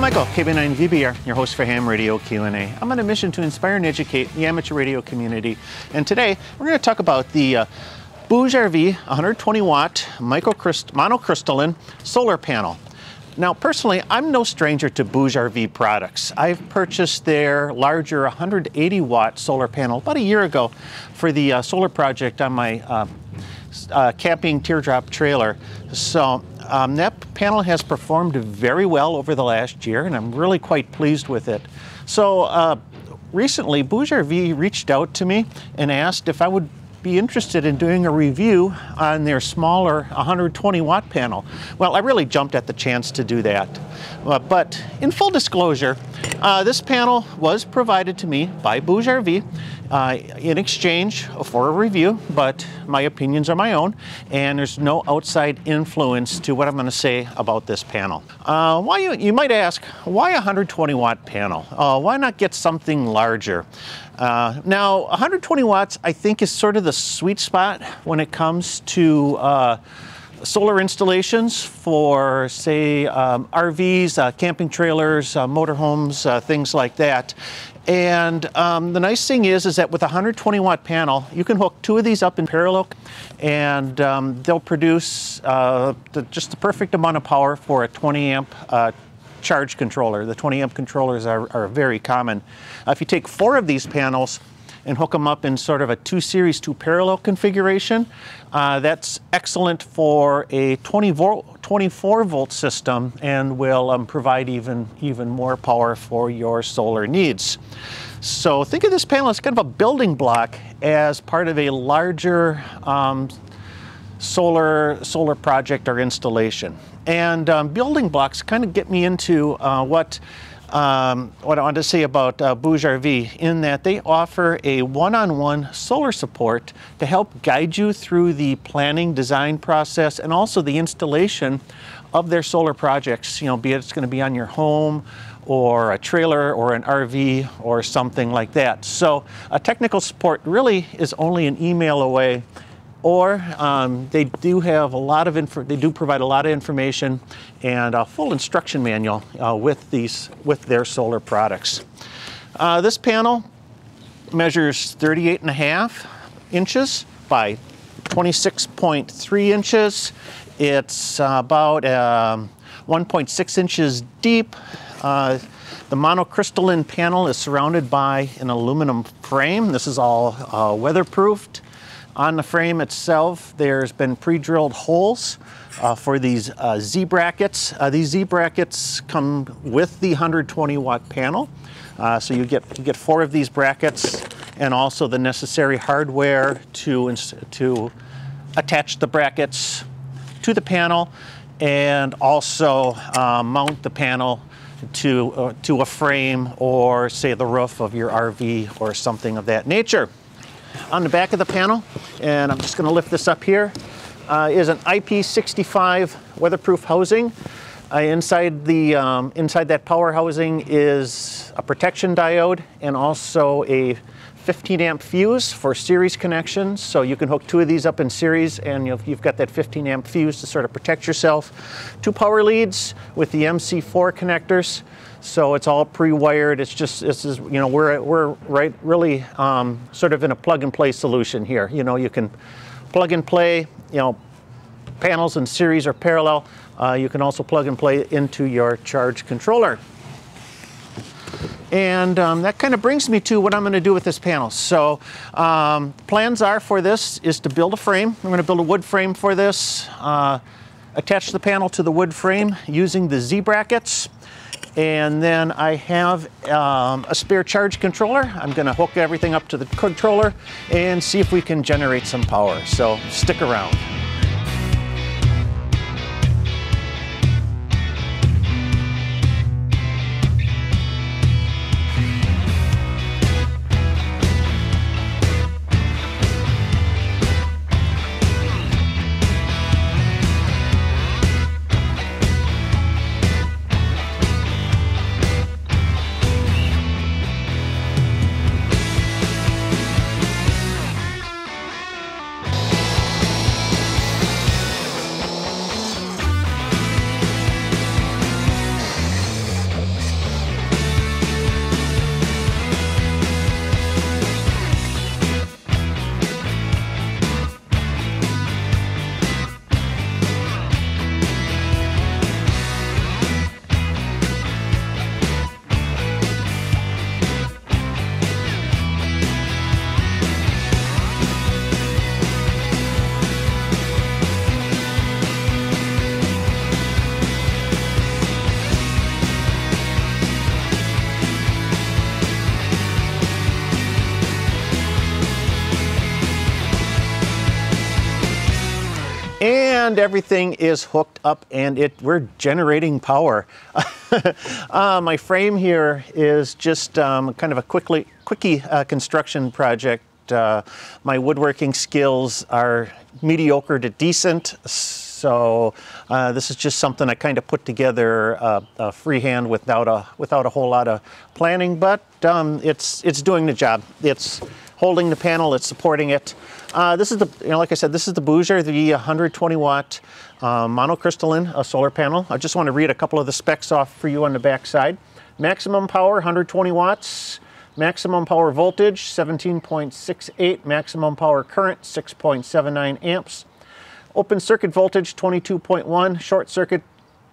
I'm Michael, KB9VBR, your host for Ham Radio Q&A. I'm on a mission to inspire and educate the amateur radio community. And today, we're going to talk about the uh, BougeRV 120 watt monocrystalline solar panel. Now, personally, I'm no stranger to BougeRV products. I've purchased their larger 180 watt solar panel about a year ago for the uh, solar project on my uh, uh, camping teardrop trailer. So um, that panel has performed very well over the last year, and I'm really quite pleased with it. So uh, recently, RV reached out to me and asked if I would be interested in doing a review on their smaller 120 watt panel. Well, I really jumped at the chance to do that. Uh, but in full disclosure, uh, this panel was provided to me by RV uh, in exchange for a review, but my opinions are my own, and there's no outside influence to what I'm going to say about this panel. Uh, why you, you might ask, why a 120 watt panel? Uh, why not get something larger? Uh, now, 120 watts, I think, is sort of the sweet spot when it comes to uh, solar installations for, say, um, RVs, uh, camping trailers, uh, motorhomes, uh, things like that. And um, the nice thing is, is that with a 120 watt panel, you can hook two of these up in parallel and um, they'll produce uh, the, just the perfect amount of power for a 20 amp charge controller. The 20 amp controllers are, are very common. Uh, if you take four of these panels and hook them up in sort of a two series, two parallel configuration, uh, that's excellent for a 20 volt, 24 volt system and will um, provide even, even more power for your solar needs. So think of this panel as kind of a building block as part of a larger um, solar, solar project or installation. And um, building blocks kind of get me into uh, what um, what I want to say about uh, RV in that they offer a one-on-one -on -one solar support to help guide you through the planning design process and also the installation of their solar projects, you know, be it it's going to be on your home or a trailer or an RV or something like that. So a technical support really is only an email away or um, they do have a lot of they do provide a lot of information and a full instruction manual uh, with these with their solar products. Uh, this panel measures 38 and a half inches by 26.3 inches. It's uh, about um, 1.6 inches deep. Uh, the monocrystalline panel is surrounded by an aluminum frame. This is all uh, weatherproofed. On the frame itself, there's been pre-drilled holes uh, for these uh, Z-brackets. Uh, these Z-brackets come with the 120 watt panel. Uh, so you get, you get four of these brackets and also the necessary hardware to, to attach the brackets to the panel and also uh, mount the panel to, uh, to a frame or say the roof of your RV or something of that nature. On the back of the panel, and I'm just going to lift this up here, uh, is an IP65 weatherproof housing. Uh, inside, the, um, inside that power housing is a protection diode and also a 15 amp fuse for series connections. So you can hook two of these up in series and you've, got that 15 amp fuse to sort of protect yourself. Two power leads with the MC4 connectors. So it's all pre-wired. It's just, this is, you know, we're, we're right, really um, sort of in a plug and play solution here. You know, you can plug and play, you know, panels in series or parallel. Uh, you can also plug and play into your charge controller. And um, that kind of brings me to what I'm going to do with this panel. So um, plans are for this is to build a frame. I'm going to build a wood frame for this. Uh, attach the panel to the wood frame using the Z-brackets. And then I have um, a spare charge controller. I'm going to hook everything up to the controller and see if we can generate some power. So stick around. And everything is hooked up and it we're generating power. uh, my frame here is just um, kind of a quickly quickie uh, construction project. Uh, my woodworking skills are mediocre to decent, so uh, this is just something I kind of put together uh, freehand without a without a whole lot of planning, but um, it's it's doing the job. It's holding the panel, it's supporting it. Uh, this is the, you know, like I said, this is the Bouger, the 120 watt uh, monocrystalline uh, solar panel. I just want to read a couple of the specs off for you on the back side. Maximum power, 120 watts. Maximum power voltage, 17.68. Maximum power current, 6.79 amps. Open circuit voltage, 22.1. Short circuit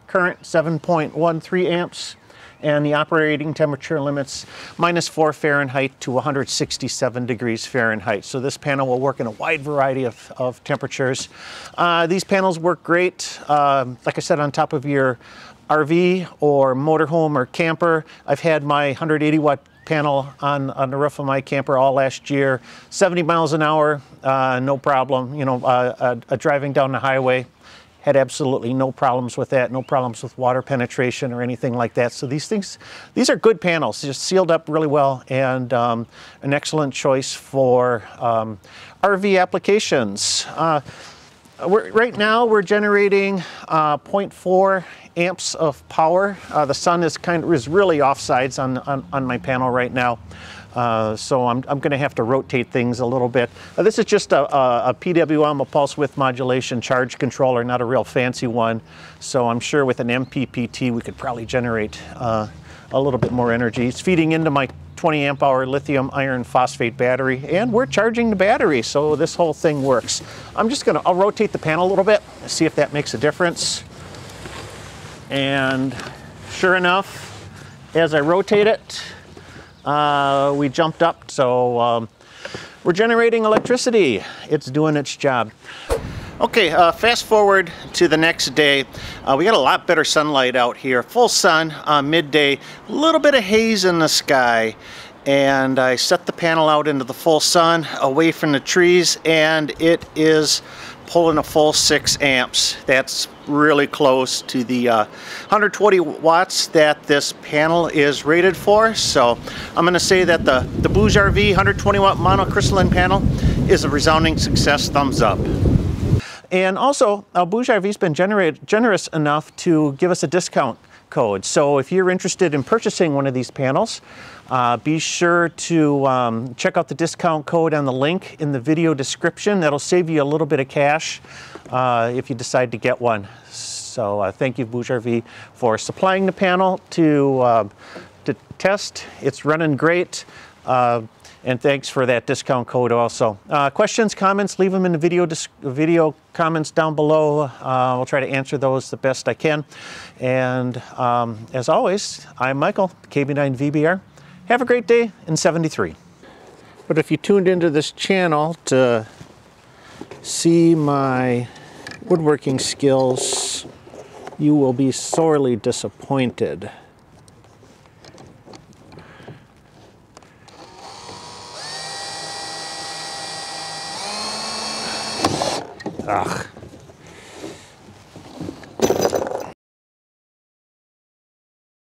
current, 7.13 amps and the operating temperature limits minus 4 Fahrenheit to 167 degrees Fahrenheit. So this panel will work in a wide variety of, of temperatures. Uh, these panels work great, uh, like I said, on top of your RV or motorhome or camper. I've had my 180 watt panel on, on the roof of my camper all last year, 70 miles an hour, uh, no problem, you know, uh, uh, driving down the highway had absolutely no problems with that, no problems with water penetration or anything like that. So these things, these are good panels, just sealed up really well and um, an excellent choice for um, RV applications. Uh, right now we're generating uh, 0.4 amps of power. Uh, the sun is kind of is really offsides on, on, on my panel right now. Uh, so I'm, I'm going to have to rotate things a little bit. Uh, this is just a, a, a, PWM, a pulse width modulation charge controller, not a real fancy one. So I'm sure with an MPPT we could probably generate uh, a little bit more energy. It's feeding into my 20 amp hour lithium iron phosphate battery and we're charging the battery so this whole thing works. I'm just gonna, I'll rotate the panel a little bit, see if that makes a difference. And sure enough, as I rotate it, uh, we jumped up. So um, we're generating electricity. It's doing its job. Okay, uh, fast forward to the next day. Uh, we got a lot better sunlight out here. Full sun, uh, midday, a little bit of haze in the sky. And I set the panel out into the full sun, away from the trees, and it is pulling a full 6 amps. That's really close to the uh, 120 watts that this panel is rated for. So I'm going to say that the, the BougeRV 120 watt monocrystalline panel is a resounding success, thumbs up. And also, uh, BougeRV has been generous enough to give us a discount code. So if you're interested in purchasing one of these panels, uh, be sure to um, check out the discount code on the link in the video description. That'll save you a little bit of cash uh, if you decide to get one. So uh, thank you, BougeRV, for supplying the panel to, uh, to test. It's running great. And thanks for that discount code also. Uh, questions, comments, leave them in the video, video comments down below. Uh, I'll try to answer those the best I can. And um, as always, I'm Michael, KB9VBR. Have a great day in 73. But if you tuned into this channel to see my woodworking skills, you will be sorely disappointed. Ach.